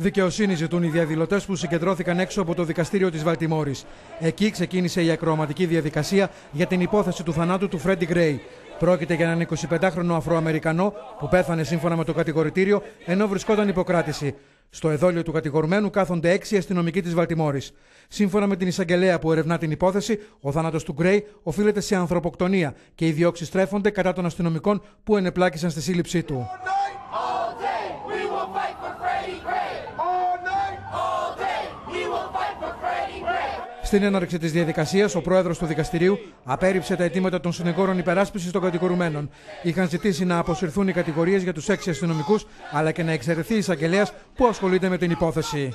Δικαιοσύνη ζητούν οι διαδηλωτές που συγκεντρώθηκαν έξω από το δικαστήριο της Βαλτιμόρης. Εκεί ξεκίνησε η ακροαματική διαδικασία για την υπόθεση του θανάτου του Φρέντι Γκρέι. Πρόκειται για έναν 25χρονο Αφροαμερικανό που πέθανε σύμφωνα με το κατηγορητήριο ενώ βρισκόταν υποκράτηση. Στο εδόλιο του κατηγορουμένου κάθονται έξι αστυνομικοί της Βαλτιμόρης. Σύμφωνα με την εισαγγελέα που ερευνά την υπόθεση, ο θάνατος του Γκρέι οφείλεται σε ανθρωποκτονία και οι διώξεις στρέφονται κατά των αστυνομικών που ενεπλάκησαν στη σύλληψή του. Στην έναρξη της διαδικασίας, ο πρόεδρος του δικαστηρίου απέρριψε τα αιτήματα των συνεγόρων υπεράσπισης των κατηγορουμένων. Είχαν ζητήσει να αποσυρθούν οι κατηγορίες για τους έξι αστυνομικούς, αλλά και να εξαιρεθεί η εισαγγελέας που ασχολείται με την υπόθεση.